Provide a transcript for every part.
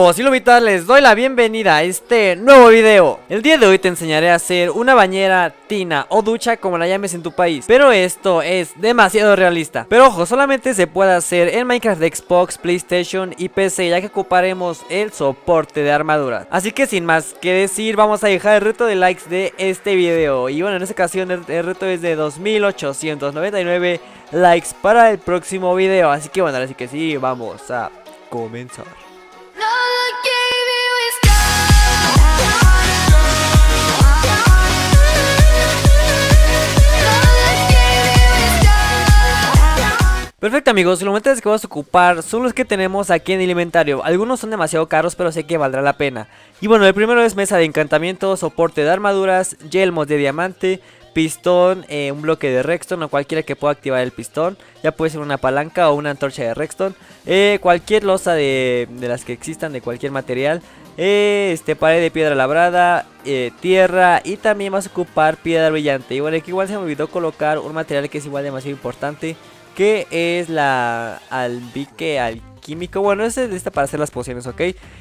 lobos y lobitas les doy la bienvenida a este nuevo video. El día de hoy te enseñaré a hacer una bañera, tina o ducha como la llames en tu país Pero esto es demasiado realista. Pero ojo, solamente se puede hacer en Minecraft de Xbox, Playstation y PC Ya que ocuparemos el soporte de armaduras Así que sin más que decir vamos a dejar el reto de likes de este video. Y bueno, en esta ocasión el reto es de 2899 likes para el próximo video. Así que bueno, así que sí, vamos a comenzar Perfecto amigos, los momentos que vamos a ocupar son los que tenemos aquí en el inventario. Algunos son demasiado caros pero sé que valdrá la pena. Y bueno, el primero es mesa de encantamiento, soporte de armaduras, yelmos de diamante Pistón, eh, un bloque de redstone o cualquiera que pueda activar el pistón. Ya puede ser una palanca o una antorcha de redstone eh, Cualquier losa de, de, las que existan, de cualquier material. Eh, este, Pared de piedra labrada, tierra y también vas a ocupar piedra brillante. Y bueno, aquí igual se me olvidó colocar un material que es igual demasiado importante que es la albique alquímico. Bueno, este es lista para hacer las pociones, ¿ok?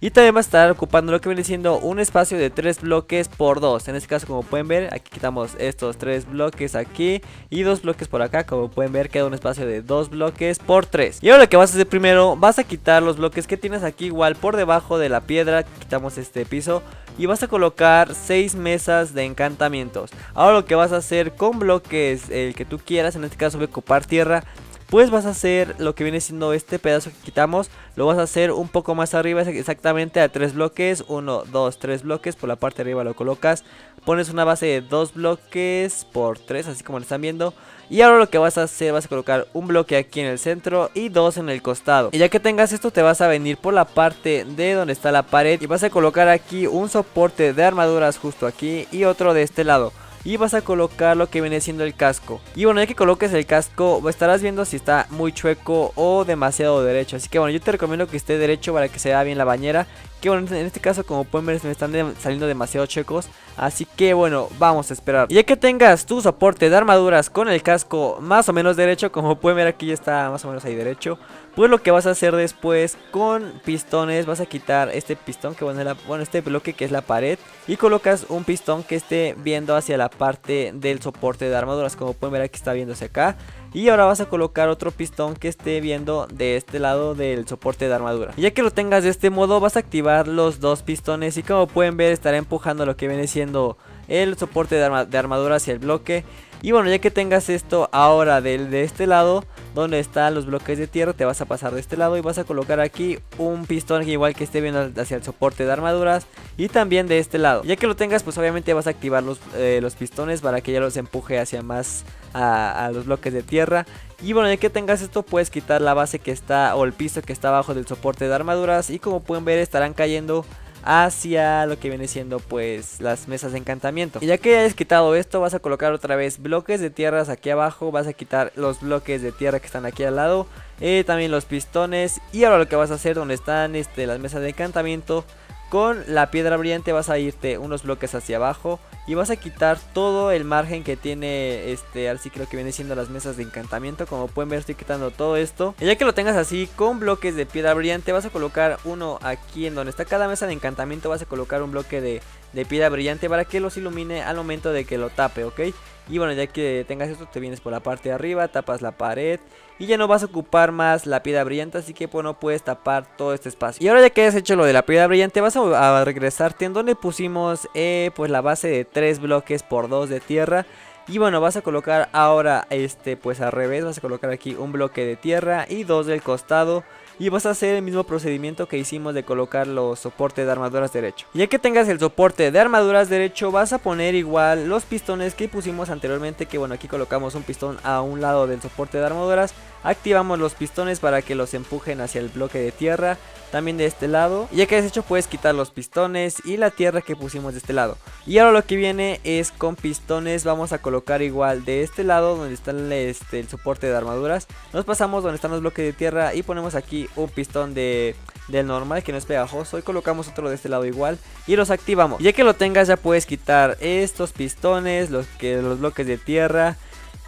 Y también va a estar ocupando lo que viene siendo un espacio de 3 bloques por 2. En este caso, como pueden ver, aquí quitamos estos 3 bloques aquí y 2 bloques por acá. Como pueden ver, queda un espacio de 2 bloques por 3. Y ahora lo que vas a hacer primero, vas a quitar los bloques que tienes aquí igual por debajo de la piedra. Quitamos este piso y vas a colocar 6 mesas de encantamientos. Ahora lo que vas a hacer con bloques, el que tú quieras, en este caso voy a ocupar tierra, pues vas a hacer lo que viene siendo este pedazo que quitamos, lo vas a hacer un poco más arriba, exactamente a 3 bloques, 1, 2, 3 bloques, por la parte de arriba lo colocas, pones una base de 2 bloques por 3, así como lo están viendo, y ahora lo que vas a hacer, vas a colocar un bloque aquí en el centro y dos en el costado. Y ya que tengas esto, te vas a venir por la parte de donde está la pared y vas a colocar aquí un soporte de armaduras justo aquí y otro de este lado y vas a colocar lo que viene siendo el casco. Y bueno, ya que coloques el casco, estarás viendo si está muy chueco o demasiado derecho. Así que bueno, yo te recomiendo que esté derecho para que se vea bien la bañera. Que bueno, en este caso como pueden ver me están saliendo demasiado chuecos Así que bueno, vamos a esperar. Ya que tengas tu soporte de armaduras con el casco más o menos derecho Como pueden ver aquí ya está más o menos ahí derecho Pues lo que vas a hacer después con pistones Vas a quitar este pistón que bueno, bueno este bloque que es la pared Y colocas un pistón que esté viendo hacia la parte del soporte de armaduras Como pueden ver aquí está viéndose acá y ahora vas a colocar otro pistón que esté viendo de este lado del soporte de armadura. Ya que lo tengas de este modo vas a activar los dos pistones y como pueden ver estará empujando lo que viene siendo el soporte de armadura hacia el bloque. Y bueno, ya que tengas esto ahora del, de este lado, donde están los bloques de tierra, te vas a pasar de este lado y vas a colocar aquí un pistón que igual que esté viendo hacia el soporte de armaduras y también de este lado. Ya que lo tengas, pues obviamente vas a activar los, eh, los pistones para que ya los empuje hacia más a, a los bloques de tierra. Y bueno, ya que tengas esto, puedes quitar la base que está o el piso que está abajo del soporte de armaduras y como pueden ver estarán cayendo hacia lo que viene siendo pues las mesas de encantamiento. Y ya que hayas quitado esto vas a colocar otra vez bloques de tierras aquí abajo, vas a quitar los bloques de tierra que están aquí al lado, eh, también los pistones y ahora lo que vas a hacer donde están este, las mesas de encantamiento con la piedra brillante vas a irte unos bloques hacia abajo y vas a quitar todo el margen que tiene este así que lo que viene siendo las mesas de encantamiento. Como pueden ver estoy quitando todo esto. Y ya que lo tengas así con bloques de piedra brillante vas a colocar uno aquí en donde está cada mesa de encantamiento vas a colocar un bloque de, de piedra brillante para que los ilumine al momento de que lo tape, ¿ok? Y bueno, ya que tengas esto, te vienes por la parte de arriba, tapas la pared y ya no vas a ocupar más la piedra brillante, así que pues no puedes tapar todo este espacio. Y ahora ya que has hecho lo de la piedra brillante, vas a, regresarte en donde pusimos eh, pues la base de 3 bloques por 2 de tierra. Y bueno, vas a colocar ahora este pues al revés, vas a colocar aquí un bloque de tierra y dos del costado y vas a hacer el mismo procedimiento que hicimos de colocar los soportes de armaduras derecho. Ya que tengas el soporte de armaduras derecho vas a poner igual los pistones que pusimos anteriormente que bueno aquí colocamos un pistón a un lado del soporte de armaduras Activamos los pistones para que los empujen hacia el bloque de tierra también de este lado. Y ya que has hecho puedes quitar los pistones y la tierra que pusimos de este lado. Y ahora lo que viene es con pistones vamos a colocar igual de este lado donde está el, este, el soporte de armaduras. Nos pasamos donde están los bloques de tierra y ponemos aquí un pistón de del normal que no es pegajoso y colocamos otro de este lado igual y los activamos. Y ya que lo tengas ya puedes quitar estos pistones, los, que, los bloques de tierra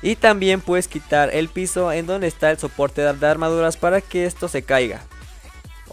y también puedes quitar el piso en donde está el soporte de armaduras para que esto se caiga.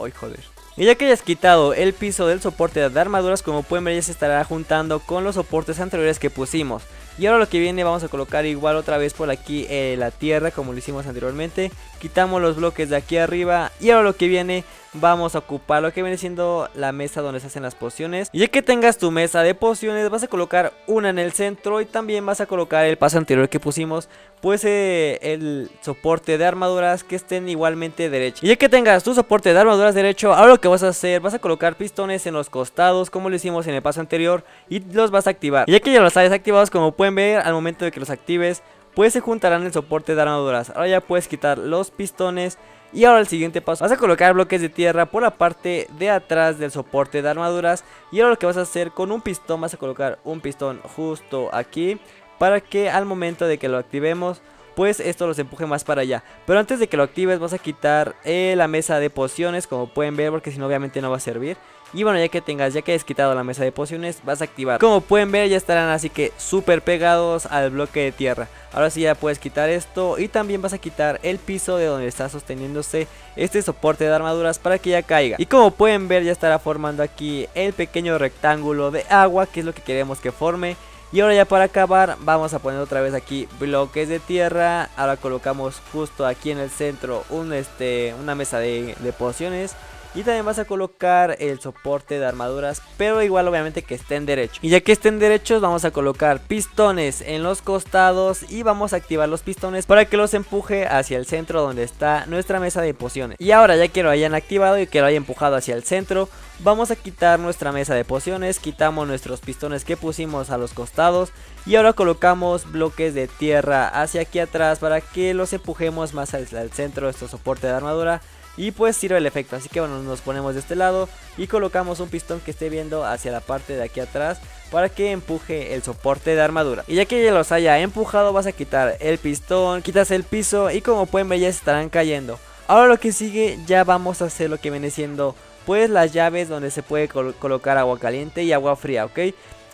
Ay, joder. Y ya que hayas quitado el piso del soporte de armaduras, como pueden ver ya se estará juntando con los soportes anteriores que pusimos. Y ahora lo que viene vamos a colocar igual otra vez por aquí eh, la tierra como lo hicimos anteriormente. Quitamos los bloques de aquí arriba y ahora lo que viene vamos a ocupar lo que viene siendo la mesa donde se hacen las pociones. Y ya que tengas tu mesa de pociones vas a colocar una en el centro y también vas a colocar el paso anterior que pusimos. Pues eh, el soporte de armaduras que estén igualmente derecho. Y ya que tengas tu soporte de armaduras derecho, ahora lo que vas a hacer, vas a colocar pistones en los costados como lo hicimos en el paso anterior y los vas a activar. Y ya que ya los hayas activados como pueden ver al momento de que los actives, pues se juntarán el soporte de armaduras. Ahora ya puedes quitar los pistones y ahora el siguiente paso, vas a colocar bloques de tierra por la parte de atrás del soporte de armaduras. Y ahora lo que vas a hacer con un pistón, vas a colocar un pistón justo aquí. Para que al momento de que lo activemos, pues esto los empuje más para allá. Pero antes de que lo actives vas a quitar eh, la mesa de pociones, como pueden ver, porque si no obviamente no va a servir. Y bueno, ya que tengas, ya que hayas quitado la mesa de pociones, vas a activar. Como pueden ver, ya estarán así que súper pegados al bloque de tierra. Ahora sí ya puedes quitar esto y también vas a quitar el piso de donde está sosteniéndose este soporte de armaduras para que ya caiga. Y como pueden ver, ya estará formando aquí el pequeño rectángulo de agua, que es lo que queremos que forme. Y ahora ya para acabar vamos a poner otra vez aquí bloques de tierra. Ahora colocamos justo aquí en el centro un, este, una mesa de, de pociones. Y también vas a colocar el soporte de armaduras, pero igual obviamente que estén derechos. Y ya que estén derechos vamos a colocar pistones en los costados y vamos a activar los pistones para que los empuje hacia el centro donde está nuestra mesa de pociones. Y ahora ya que lo hayan activado y que lo hayan empujado hacia el centro, vamos a quitar nuestra mesa de pociones, quitamos nuestros pistones que pusimos a los costados y ahora colocamos bloques de tierra hacia aquí atrás para que los empujemos más al, centro de este soporte de armadura y pues sirve el efecto, así que bueno, nos ponemos de este lado y colocamos un pistón que esté viendo hacia la parte de aquí atrás para que empuje el soporte de armadura. Y ya que ya los haya empujado vas a quitar el pistón, quitas el piso y como pueden ver ya estarán cayendo. Ahora lo que sigue ya vamos a hacer lo que viene siendo pues las llaves donde se puede colocar agua caliente y agua fría, ¿ok?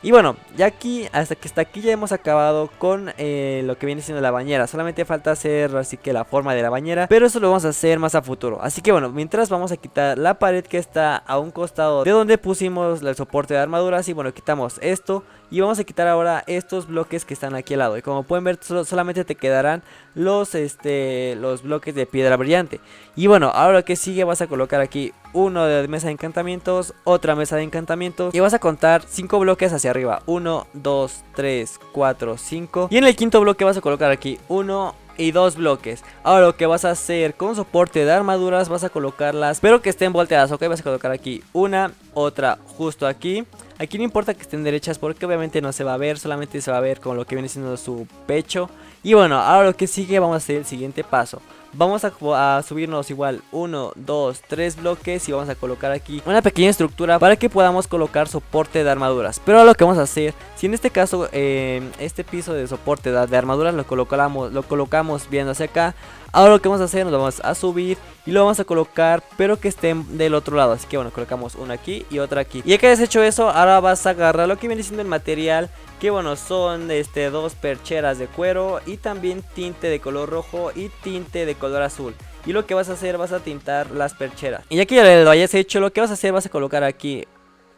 Y bueno, ya aquí, hasta que está aquí ya hemos acabado con eh, lo que viene siendo la bañera. Solamente falta hacer así que la forma de la bañera, pero eso lo vamos a hacer más a futuro. Así que bueno, mientras vamos a quitar la pared que está a un costado de donde pusimos el soporte de armaduras. Y bueno, quitamos esto y vamos a quitar ahora estos bloques que están aquí al lado. Y como pueden ver, solamente te quedarán los, este, los bloques de piedra brillante. Y bueno, ahora que sigue vas a colocar aquí uno de mesa de encantamientos, otra mesa de encantamientos y vas a contar 5 bloques hacia arriba. 1, 2, 3, 4, 5. Y en el quinto bloque vas a colocar aquí 1, y dos bloques. Ahora lo que vas a hacer con soporte de armaduras vas a colocarlas, pero que estén volteadas, ok, vas a colocar aquí una, otra justo aquí. Aquí no importa que estén derechas porque obviamente no se va a ver, solamente se va a ver con lo que viene siendo su pecho. Y bueno, ahora lo que sigue vamos a hacer el siguiente paso. Vamos a, subirnos igual 1, 2, 3 bloques y vamos a colocar aquí una pequeña estructura para que podamos colocar soporte de armaduras. Pero lo que vamos a hacer, si en este caso eh, este piso de soporte de, armaduras lo colocamos, lo colocamos viendo hacia acá, Ahora lo que vamos a hacer, nos vamos a subir y lo vamos a colocar, pero que estén del otro lado. Así que bueno, colocamos una aquí y otra aquí. Y ya que has hecho eso, ahora vas a agarrar lo que viene siendo el material que bueno son este dos percheras de cuero y también tinte de color rojo y tinte de color azul y lo que vas a hacer vas a tintar las percheras y ya que ya lo hayas hecho lo que vas a hacer vas a colocar aquí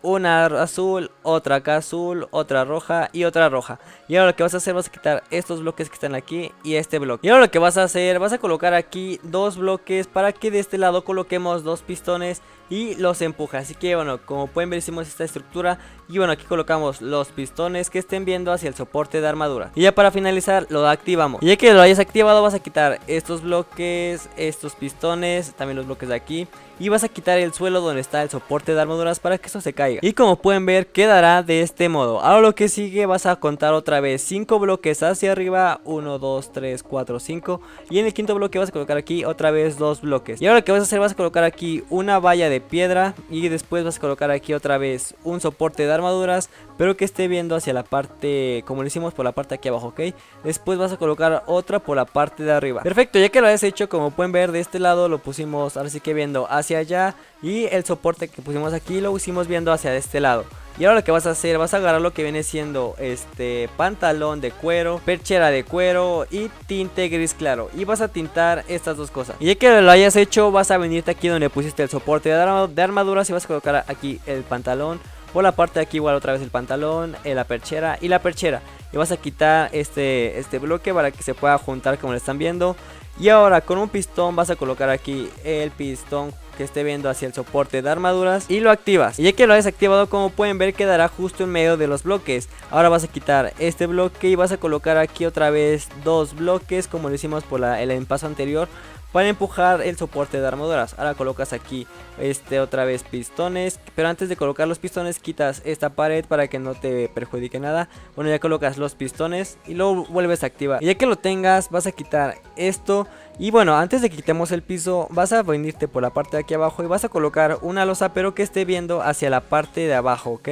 una azul, otra acá azul, otra roja y otra roja. Y ahora lo que vas a hacer, vas a quitar estos bloques que están aquí y este bloque. Y ahora lo que vas a hacer, vas a colocar aquí dos bloques para que de este lado coloquemos dos pistones y los empuja. Así que bueno, como pueden ver hicimos esta estructura y bueno, aquí colocamos los pistones que estén viendo hacia el soporte de armadura. Y ya para finalizar lo activamos. Y ya que lo hayas activado vas a quitar estos bloques, estos pistones, también los bloques de aquí y vas a quitar el suelo donde está el soporte de armaduras para que eso se caiga. Y como pueden ver quedará de este modo. Ahora lo que sigue vas a contar otra vez 5 bloques hacia arriba, 1, 2, 3, 4, 5 y en el quinto bloque vas a colocar aquí otra vez dos bloques. Y ahora lo que vas a hacer vas a colocar aquí una valla de piedra y después vas a colocar aquí otra vez un soporte de armaduras pero que esté viendo hacia la parte como lo hicimos por la parte aquí abajo, ¿ok? Después vas a colocar otra por la parte de arriba. Perfecto, ya que lo has hecho como pueden ver de este lado lo pusimos ahora sí que viendo hacia allá y el soporte que pusimos aquí lo hicimos viendo hacia este lado. Y ahora lo que vas a hacer, vas a agarrar lo que viene siendo este pantalón de cuero, perchera de cuero y tinte gris claro. Y vas a tintar estas dos cosas. Y ya que lo hayas hecho, vas a venirte aquí donde pusiste el soporte de armaduras y vas a colocar aquí el pantalón. Por la parte de aquí igual otra vez el pantalón, eh, la perchera y la perchera. Y vas a quitar este, este bloque para que se pueda juntar como lo están viendo. Y ahora con un pistón vas a colocar aquí el pistón que esté viendo hacia el soporte de armaduras y lo activas. Y ya que lo hayas activado como pueden ver quedará justo en medio de los bloques. Ahora vas a quitar este bloque y vas a colocar aquí otra vez dos bloques como lo hicimos por la, el paso anterior para empujar el soporte de armaduras. Ahora colocas aquí este otra vez pistones, pero antes de colocar los pistones quitas esta pared para que no te perjudique nada. Bueno, ya colocas los pistones y luego vuelves a activar. Y ya que lo tengas, vas a quitar esto y bueno, antes de que quitemos el piso, vas a venirte por la parte de aquí abajo y vas a colocar una losa pero que esté viendo hacia la parte de abajo, ¿ok?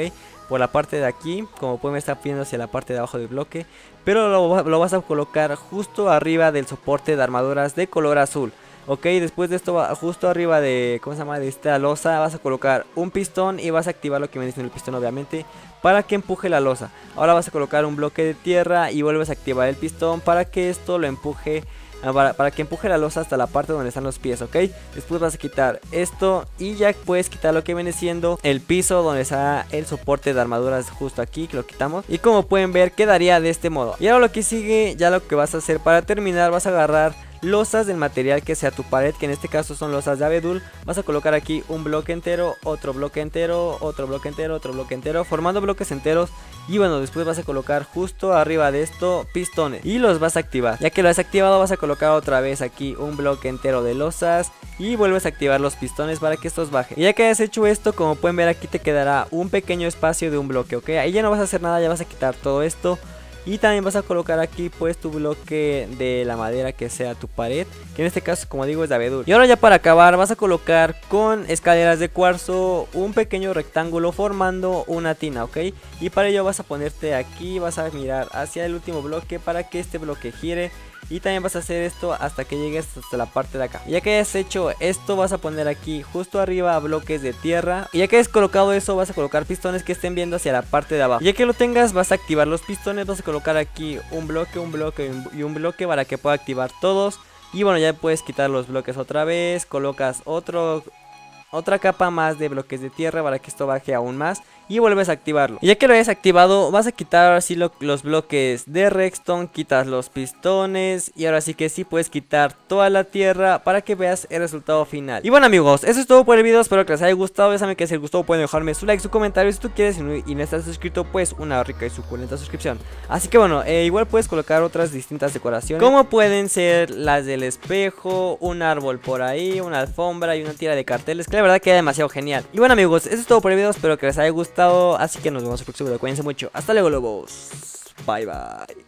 Por la parte de aquí, como pueden estar viendo hacia la parte de abajo del bloque. Pero lo, vas a colocar justo arriba del soporte de armaduras de color azul. Ok, después de esto, justo arriba de, ¿cómo se llama? De esta losa, vas a colocar un pistón y vas a activar lo que me dice el pistón, obviamente, para que empuje la losa. Ahora vas a colocar un bloque de tierra y vuelves a activar el pistón para que esto lo empuje Ah, para, que empuje la losa hasta la parte donde están los pies, ¿ok? Después vas a quitar esto y ya puedes quitar lo que viene siendo el piso donde está el soporte de armaduras justo aquí, que lo quitamos. Y como pueden ver quedaría de este modo. Y ahora lo que sigue, ya lo que vas a hacer para terminar, vas a agarrar losas del material que sea tu pared, que en este caso son losas de abedul. Vas a colocar aquí un bloque entero, otro bloque entero, otro bloque entero, otro bloque entero, formando bloques enteros. Y bueno, después vas a colocar justo arriba de esto pistones y los vas a activar. Ya que lo has activado, vas a colocar otra vez aquí un bloque entero de losas y vuelves a activar los pistones para que estos bajen. Y ya que hayas hecho esto, como pueden ver aquí te quedará un pequeño espacio de un bloque, ¿ok? Ahí ya no vas a hacer nada, ya vas a quitar todo esto. Y también vas a colocar aquí pues tu bloque de la madera que sea tu pared. Que en este caso como digo es de abedul. Y ahora ya para acabar vas a colocar con escaleras de cuarzo un pequeño rectángulo formando una tina, ¿ok? Y para ello vas a ponerte aquí, vas a mirar hacia el último bloque para que este bloque gire y también vas a hacer esto hasta que llegues hasta la parte de acá. ya que hayas hecho esto vas a poner aquí justo arriba bloques de tierra. Y ya que hayas colocado eso vas a colocar pistones que estén viendo hacia la parte de abajo. ya que lo tengas vas a activar los pistones. Vas a colocar aquí un bloque, un bloque y un bloque para que pueda activar todos. Y bueno ya puedes quitar los bloques otra vez. Colocas otro otra capa más de bloques de tierra para que esto baje aún más y vuelves a activarlo. Y ya que lo hayas activado, vas a quitar así los bloques de redstone, quitas los pistones y ahora sí que sí puedes quitar toda la tierra para que veas el resultado final. Y bueno amigos, eso es todo por el video, espero que les haya gustado, ya saben que si les gustó pueden dejarme su like, su comentario, si tú quieres y no estás suscrito pues una rica y suculenta suscripción. Así que bueno, eh, igual puedes colocar otras distintas decoraciones, como pueden ser las del espejo, un árbol por ahí, una alfombra y una tira de carteles, que la verdad queda demasiado genial. Y bueno amigos, eso es todo por el video, espero que les haya gustado así que nos vemos el próximo video. Cuídense mucho. Hasta luego, lobos. Bye, bye.